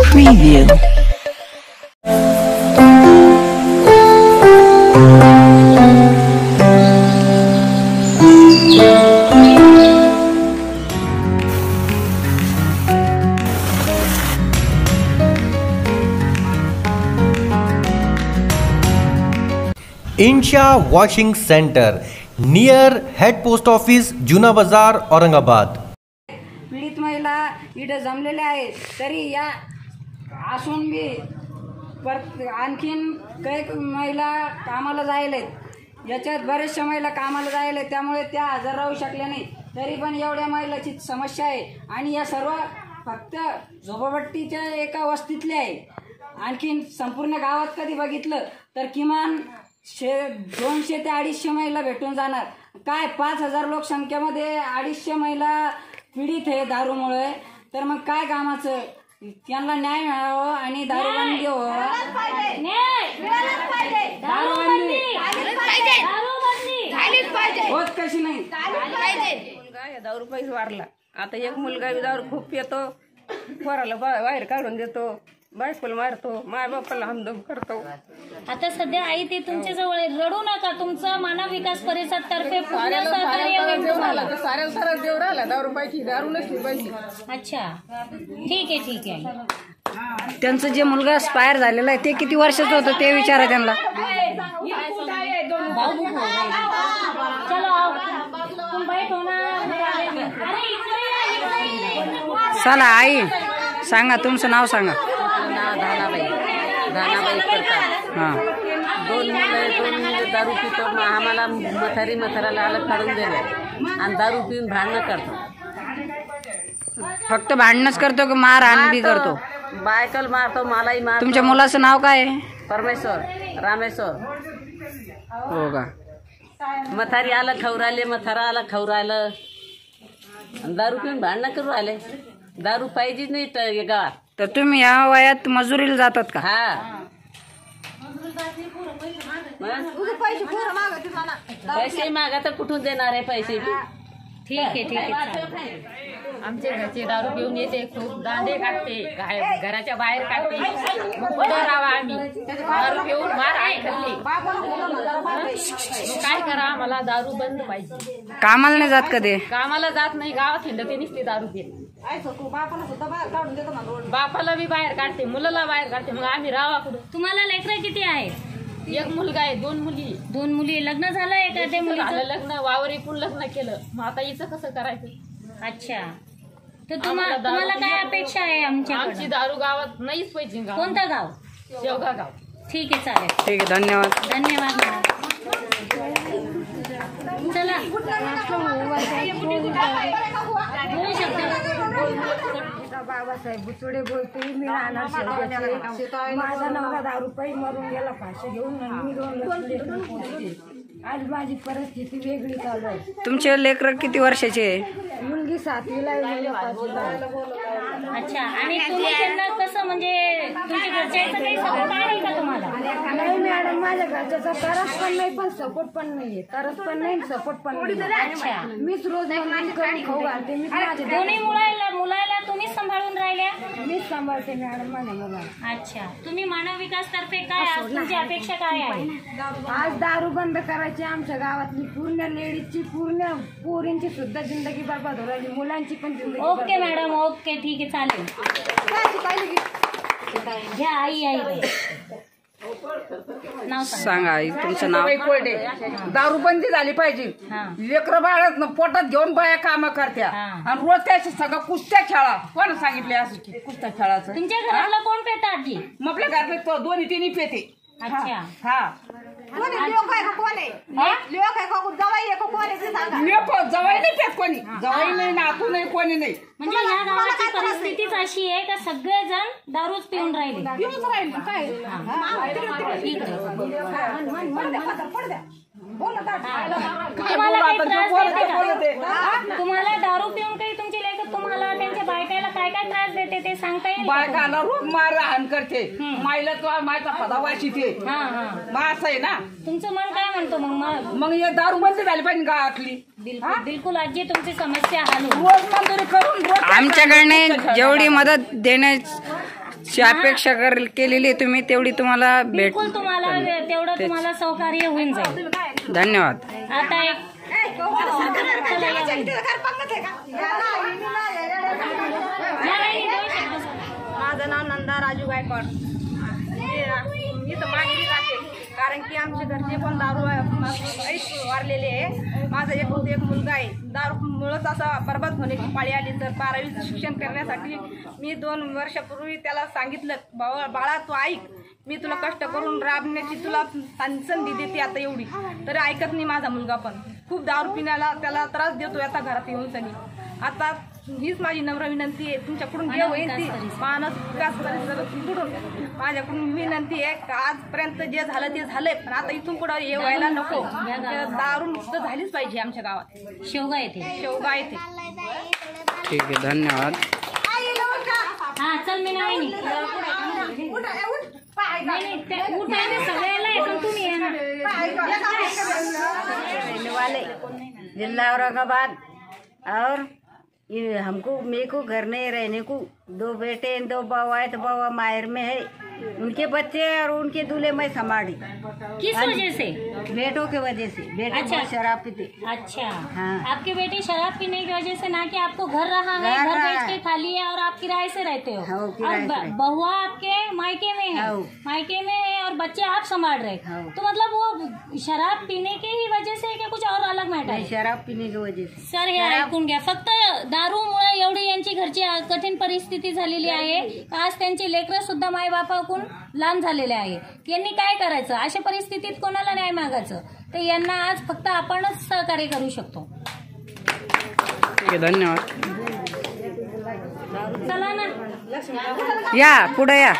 Preview. Insha washing centre near head post office Juna Bazar Aurangabad पीडित महिला इथं जमलेल्या आहेत तरी या असून बी परत आणखीन काही महिला कामाला जायला आहेत. याच्यात बरेचशा महिला कामाला जायला आहेत. त्यामुळे त्या हजर राहू शकल्या नाही तरी पण एवढ्या महिलाची समस्या आहे. आणि या सर्व फक्त झोपडपट्टीच्या एका वस्तीतल्या आहे. आणखीन संपूर्ण गावात कधी बघितलं तर किमान शे दोनशे ते अडीचशे महिला भेटून जाणार. काय पाच हजार लोकसंख्येमध्ये अडीचशे महिला पीडित आहे दारूमुळे. तर मग काय कामाचं? त्यांना न्याय मिळावं आणि दारूबंदी व्हावं. दारूबंदी! होत कशी नाही. मुलगा या दारू पैसे वारला. आता एक मुलगा दारू खूप पितो पोराला बा- बाहेर काढून देतो. बायकोला मारतो माय बापाला हमदम करतो. आता सध्या आई ते तुमच्या जवळ आहे. रडू नका. तुमचं मानव विकास परिषद तर्फे पूर्ण सहकार्य होईल तुम्हाला साऱ्या सारा देव राहिला. दारू पाहिजे दारू नसली पाहिजे अच्छा. ठीक आहे ठीक आहे. त्यांचं जे मुलगा स्पायर झालेला आहे ते किती वर्षाचं होतं ते विचारा त्यांना. चलो आओ तुम बैठो ना अरे इकडे या, इकडे. या. चला आई सांगा तुमचं नाव सांगा. धानाबाई धानाबाई करतात. हां. दोन मुलं दोन मुलं दारू पितो मग आम्हाला मथारी मथाराला अलग काढून दिलं आणि दारू पिऊन भांडणं करतो फक्त भांडणच करतो की मारहाण बी करतो? बायकल मारतो मलाही मारतो. तुमच्या मुलाचं नाव काय आहे? परमेश्वर रामेश्वर. हो का? मथारी आलं खाऊ राहिले मथारा आला आणि दारू पिऊन भांडणं करू राहिले. दारू पाहिजे नाही तर हे गावात. तर तुम्ही या वयात मजुरीला जातात का? हा. पैसे मागा? तर कुठून देणार आहे पैसे? ठीक आहे ठीक आहे. आमचे घरचे दारू पिऊन येते खूप दांडे काढते घराच्या बाहेर काढते. मग कुठं राहावा आम्ही. दारू पिऊन मार आहे खाल्ली. काय करा मला दारू बंद पाहिजे. कामाला नाही जात कधी? कामाला जात नाही गावात हिंडते नुसते दारू पित बापाला बी बाहेर काढते मुलाला बाहेर काढते मग आम्ही राहावा कुठं? तुम्हाला लेकरं किती आहे एक मुलगा आहे दोन मुली. दोन मुली. लग्न झालं एखाद्या झालं मुलीचं? लग्न वावर इकून लग्न केलं. मग आता हिचं कसं करायचं? अच्छा. तर तुम्हाला आम्हाला दारू तुम्हाला काय अपेक्षा आहे आमची आमच्याकडे दारू गावात नाहीच पाहिजे गावात. कोणतं गाव? शेवगा गाव. ठीक आहे चालेल. ठीक आहे धन्यवाद. धन्यवाद मॅडम. चला. बोलू शकता. बाबासाहेब बुचडे बोलते मी राहणार. माझा नवरा दारू पायी मरून गेला फाशी घेऊन आणि मी दोन लेकरं. आज माझी परिस्थिती वेगळी चालू आहे. तुमचे लेकर किती वर्षाचे आहे? मुलगी सातवीला आहे मुलगा पाचवीला आहे. अच्छा आणि तुम्ही त्यांना कसं म्हणजे तुमच्या घरच्यांचं काही सपोर्ट आहे का तुम्हाला? नाही मॅडम माझ्या घरच्याचा तरस पण नाही पण सपोर्ट पण नाहीये. तरस पण नाही सपोर्ट पण नाही अच्छा मीच रोज बनवून करून खाऊ घालते मीच माझे दोन्ही मुलाला तुम्हीच सांभाळून राहिल्या? मीच सांभाळते मॅडम माझ्या मुलाला. अच्छा. तुम्ही मानव विकास तर्फे काय आज तुमची अपेक्षा काय आहे? आज दारू बंद करायची आमच्या गावातली पूर्ण लेडीजची पूर्ण पोरींची सुद्धा जिंदगी बरबाद हो राहिली. मुलांची पण जिंदगी ओके मॅडम ओके. ठीक आहे चालेल. घ्या आई आई. सांग आई तुमचं नाव? कोरडे दारू बंदी झाली पाहिजे. लेकर बाळ पोटात घेऊन बाया काम करत्या. हा. आणि रोज त्याच्या सगळं कुस्त्या खेळा. कोण सांगितले असं की कुस्त्या खेळाचं तुमच्या घरातलं कोण पेता आजी? मग आपल्या घरात तो दोन्ही तिन्ही पेते. अच्छा. हा. लेप जवाई नाही पेत कोणी? जवाई नाही नातू नाही कोणी नाही. म्हणजे ह्या गावाची परिस्थितीच अशी आहे का सगळेजण दारूच पिऊन राहिले? पिऊच राहील. काय? तुम्हाला काही त्रास देते. का? तुम्हाला सांगता येईल का बायकाला रोज मार हाण करते. मायला तो मायचा पदा वाशिते. हा हा. मग असं आहे ना? तुमचं मन काय म्हणतो मग? मग मग हे दारू बंदी झाली पाहिजे गावातली. बिलकुल बिलकुल आजी तुमची समस्या हल. रोज मंजुरी करून रोज आमच्याकडने जेवढी मदत देण्यास ची अपेक्षा कर- केलेली तुम्ही तेवढी तुम्हाला भेट बिलकुल तुम्हाला तेवढं तुम्हाला सहकार्य होऊन जाईल. धन्यवाद. आता एक चला, या वहिनी. या वहिनी, दोन शब्द सांगा. माझं राजू गायकवाड मी मी तर माहेरी राहते. कारण की आमच्या घरचे पण दारू आईच वारलेले आहे. माझा एक एक मुलगा आहे. दारूमुळंच असा बरबाद होण्याची पाळी आली. तर बारावीचं शिक्षण करण्यासाठी मी दोन वर्षापूर्वी त्याला सांगितलं बाबा बाळा तू ऐक. मी तुला कष्ट करून राबण्याची तुला संधी देते आता एवढी. तरी ऐकत नाही माझा मुलगा पण. खूप दारू पिण्याला त्याला त्रास देतो आता घरात येऊन सनी आता हीच माझी नम्र विनंती आहे. तुमच्याकडून जे होईल ती मानस विकास परिषदेकडून माझ्याकडून विनंती आहे का आजपर्यंत जे झालं ते झालंय पण आता इथून पुढे हे व्हायला नको दारू. मुक्त झालीच पाहिजे आमच्या गावात. शेवगा येते. शेवगा येते. ठीक आहे धन्यवाद. हा चल मी नाही नाही नाही, त्या उठायला सगळ्याला आहे, पण तुम्ही या ना. रहने वाले जिला औरंगाबाद. और ये हमको मेरे को घर नहीं रहने को दो बेटे हैं, दो बउआ है तो बउआ मायर में है उनके बच्चे और उनके दूल्हे मैं संभाली किस वजह से बेटों के वजह से बेटे अच्छा। शराब पीते अच्छा हाँ। आपके बेटे शराब पीने की वजह से ना कि आपको घर रहा है घर बेच है। के खाली है और आप किराए से रहते हो हाँ, और। बहुआ आपके मायके में है हाँ। मायके में है और बच्चे आप संभाल रहे हाँ। तो मतलब वो शराब पीने की ही वजह से आहे. शराब की वजह से सर हे ऐकून घ्या. फक्त दारूमुळे एवढी यांची घरची कठीण परिस्थिती झालेली आहे. आज त्यांचे लेकरं सुद्धा मायबापाकडून लांब झालेले आहे. यांनी काय करायचं? अशा परिस्थितीत कोणाला न्याय मागायचं? तर यांना आज फक्त आपणच सहकार्य करू शकतो. ठीक आहे धन्यवाद. चला ना. या पुढे या.